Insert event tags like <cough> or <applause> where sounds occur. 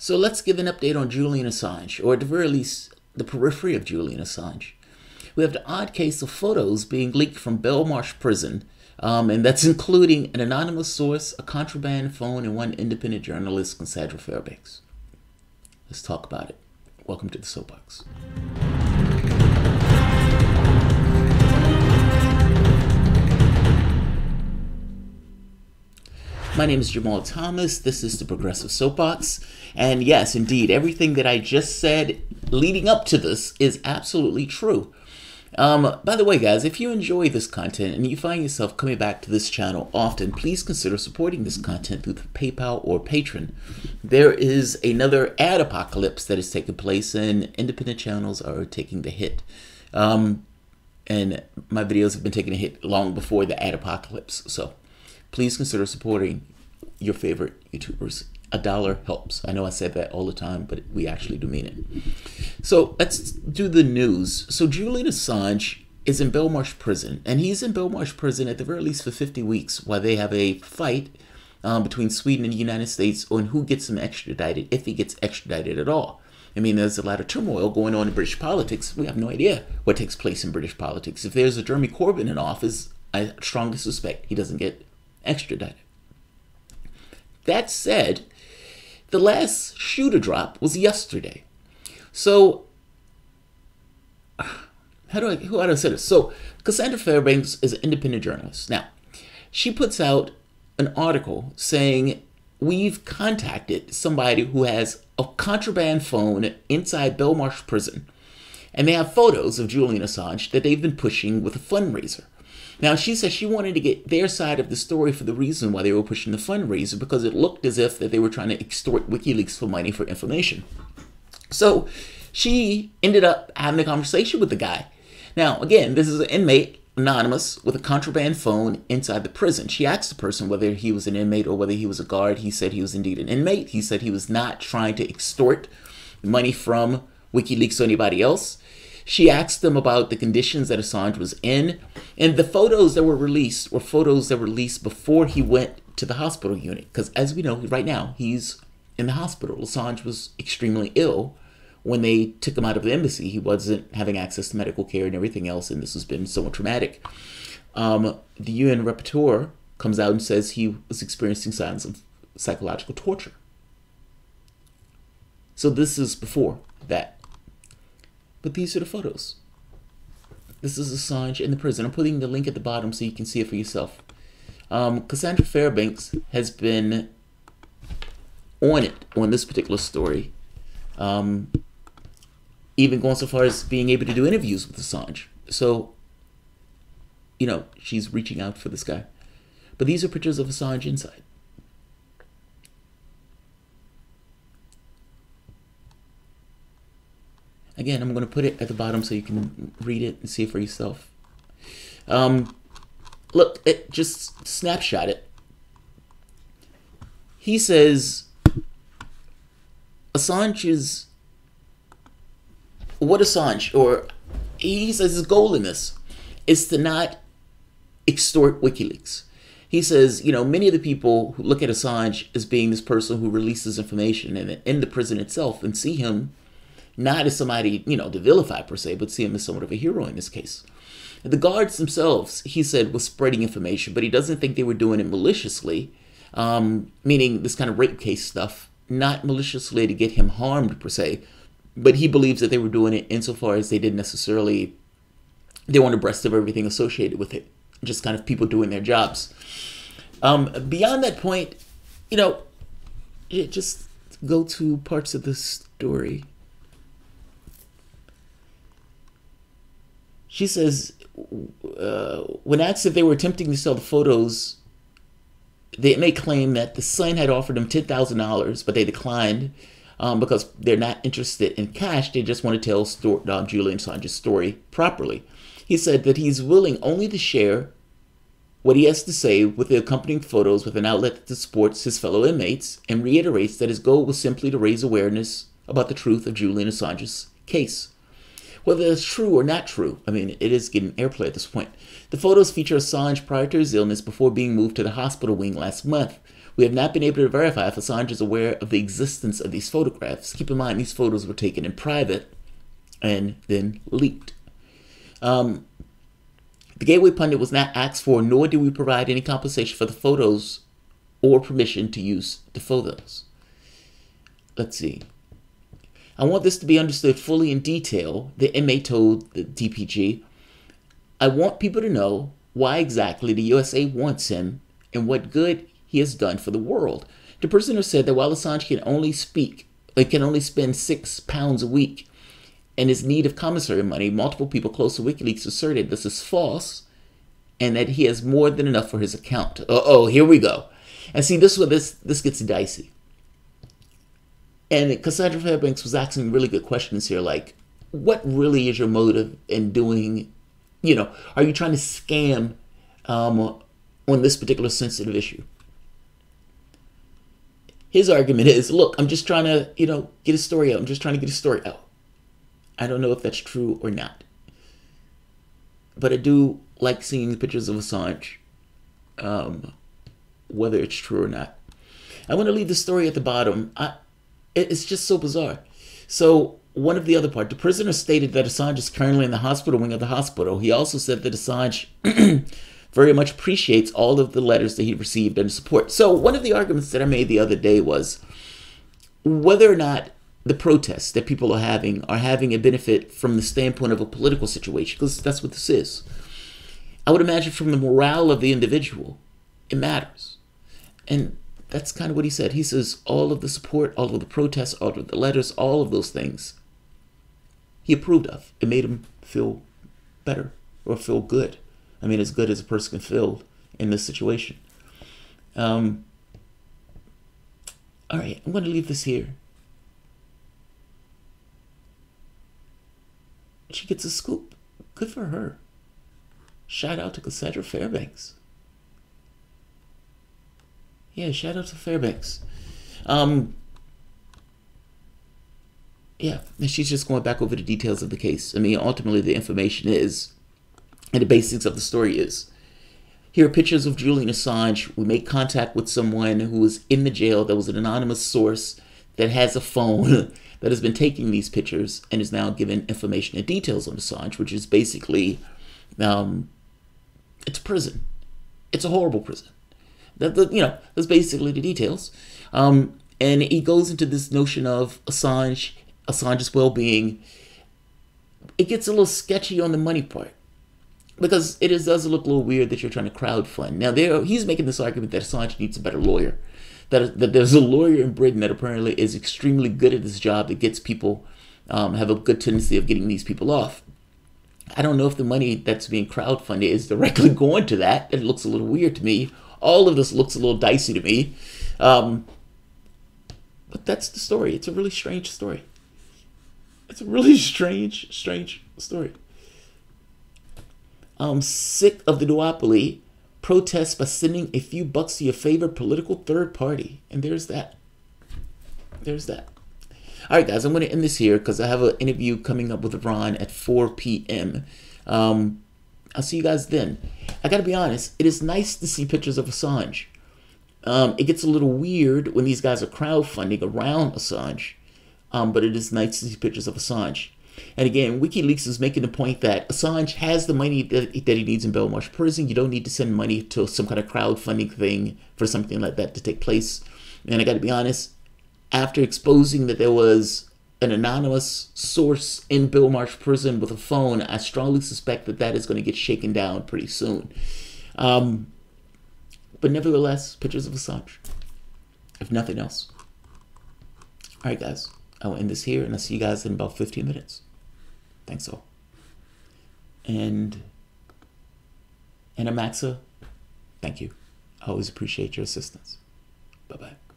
So let's give an update on Julian Assange, or at the very least, the periphery of Julian Assange. We have the odd case of photos being leaked from Belmarsh Prison, um, and that's <laughs> including an anonymous source, a contraband phone, and one independent journalist, Cassandra Fairbanks. Let's talk about it. Welcome to the Soapbox. My name is Jamarl Thomas. This is the Progressive Soapbox. And yes, indeed, everything that I just said leading up to this is absolutely true. Um, by the way, guys, if you enjoy this content and you find yourself coming back to this channel often, please consider supporting this content through PayPal or Patreon. There is another ad apocalypse that is taking place, and independent channels are taking the hit. Um, and my videos have been taking a hit long before the ad apocalypse. So please consider supporting your favorite YouTubers. A dollar helps. I know I said that all the time, but we actually do mean it. So let's do the news. So Julian Assange is in Belmarsh prison, and he's in Belmarsh prison at the very least for 50 weeks while they have a fight um, between Sweden and the United States on who gets him extradited, if he gets extradited at all. I mean, there's a lot of turmoil going on in British politics. We have no idea what takes place in British politics. If there's a Jeremy Corbyn in office, I strongly suspect he doesn't get extradited. That said, the last shoe to drop was yesterday. So, <sighs> how do I, how do I say this? So, Cassandra Fairbanks is an independent journalist. Now, she puts out an article saying, We've contacted somebody who has a contraband phone inside Belmarsh prison, and they have photos of Julian Assange that they've been pushing with a fundraiser. Now, she said she wanted to get their side of the story for the reason why they were pushing the fundraiser because it looked as if that they were trying to extort WikiLeaks for money for information. So she ended up having a conversation with the guy. Now, again, this is an inmate, anonymous, with a contraband phone inside the prison. She asked the person whether he was an inmate or whether he was a guard. He said he was indeed an inmate. He said he was not trying to extort money from WikiLeaks or anybody else. She asked them about the conditions that Assange was in, and the photos that were released were photos that were released before he went to the hospital unit. Because as we know, right now he's in the hospital. Assange was extremely ill when they took him out of the embassy. He wasn't having access to medical care and everything else, and this has been somewhat traumatic. Um, the UN rapporteur comes out and says he was experiencing signs of psychological torture. So this is before that. But these are the photos. This is Assange in the prison. I'm putting the link at the bottom so you can see it for yourself. Um, Cassandra Fairbanks has been on it on this particular story, um, even going so far as being able to do interviews with Assange. So, you know, she's reaching out for this guy. But these are pictures of Assange inside. Again, I'm going to put it at the bottom so you can read it and see it for yourself. Um, look, it just snapshot it. He says Assange's what Assange or he says his goal in this is to not extort WikiLeaks. He says, you know, many of the people who look at Assange as being this person who releases information in, in the prison itself and see him not as somebody, you know, to vilify per se, but see him as somewhat of a hero in this case. The guards themselves, he said, was spreading information, but he doesn't think they were doing it maliciously, um, meaning this kind of rape case stuff, not maliciously to get him harmed per se, but he believes that they were doing it insofar as they didn't necessarily, they weren't abreast of everything associated with it, just kind of people doing their jobs. Um, beyond that point, you know, just go to parts of the story. She says, uh, when asked if they were attempting to sell the photos, they may claim that the Sun had offered them $10,000, but they declined um, because they're not interested in cash. They just want to tell uh, Julian Assange's story properly. He said that he's willing only to share what he has to say with the accompanying photos with an outlet that supports his fellow inmates and reiterates that his goal was simply to raise awareness about the truth of Julian Assange's case. Whether it's true or not true, I mean, it is getting airplay at this point. The photos feature Assange prior to his illness before being moved to the hospital wing last month, We have not been able to verify if Assange is aware of the existence of these photographs. Keep in mind, these photos were taken in private and then leaked. Um, the Gateway Pundit was not asked for, nor did we provide any compensation for the photos or permission to use the photos. Let's see. I want this to be understood fully in detail, the inmate told the DPG. I want people to know why exactly the USA wants him and what good he has done for the world. The prisoner said that while Assange can only speak, like can only spend six pounds a week and his need of commissary money, multiple people close to WikiLeaks asserted this is false and that he has more than enough for his account. Uh oh, here we go. And see, this is where this, this gets dicey. And Cassandra Fairbanks was asking really good questions here, like, what really is your motive in doing, you know, are you trying to scam um, on this particular sensitive issue? His argument is, look, I'm just trying to, you know, get a story out. I'm just trying to get a story out. I don't know if that's true or not. But I do like seeing pictures of Assange, um, whether it's true or not. I want to leave the story at the bottom. I, it's just so bizarre. So one of the other part, the prisoner stated that Assange is currently in the hospital wing of the hospital. He also said that Assange <clears throat> very much appreciates all of the letters that he received and support. So one of the arguments that I made the other day was whether or not the protests that people are having are having a benefit from the standpoint of a political situation, because that's what this is. I would imagine from the morale of the individual, it matters. And that's kind of what he said. He says all of the support, all of the protests, all of the letters, all of those things he approved of. It made him feel better or feel good. I mean, as good as a person can feel in this situation. Um, all right, I'm going to leave this here. She gets a scoop. Good for her. Shout out to Cassandra Fairbanks. Yeah, shout out to Fairbanks. Um, yeah, she's just going back over the details of the case. I mean, ultimately, the information is, and the basics of the story is. Here are pictures of Julian Assange. We make contact with someone who was in the jail that was an anonymous source that has a phone <laughs> that has been taking these pictures and is now given information and details on Assange, which is basically, um, it's a prison. It's a horrible prison. That the, you know that's basically the details. Um, and he goes into this notion of Assange, Assange's well-being. It gets a little sketchy on the money part because it is, does look a little weird that you're trying to crowdfund. Now there, he's making this argument that Assange needs a better lawyer. That, that there's a lawyer in Britain that apparently is extremely good at this job that gets people um, have a good tendency of getting these people off. I don't know if the money that's being crowdfunded is directly <laughs> going to that. It looks a little weird to me all of this looks a little dicey to me. Um, but that's the story. It's a really strange story. It's a really <laughs> strange, strange story. I'm sick of the duopoly Protest by sending a few bucks to your favorite political third party. And there's that. There's that. All right, guys, I'm going to end this here because I have an interview coming up with Ron at 4 p.m. Um, I'll see you guys then. I gotta be honest, it is nice to see pictures of Assange. Um, it gets a little weird when these guys are crowdfunding around Assange, um, but it is nice to see pictures of Assange. And again, WikiLeaks is making the point that Assange has the money that, that he needs in Belmarsh prison. You don't need to send money to some kind of crowdfunding thing for something like that to take place. And I got to be honest, after exposing that there was an anonymous source in Belmarsh prison with a phone, I strongly suspect that that is going to get shaken down pretty soon. Um, but nevertheless, pictures of Assange, if nothing else. All right, guys, I'll end this here, and I'll see you guys in about 15 minutes. Thanks all. And and Amaxa, thank you. I always appreciate your assistance. Bye bye.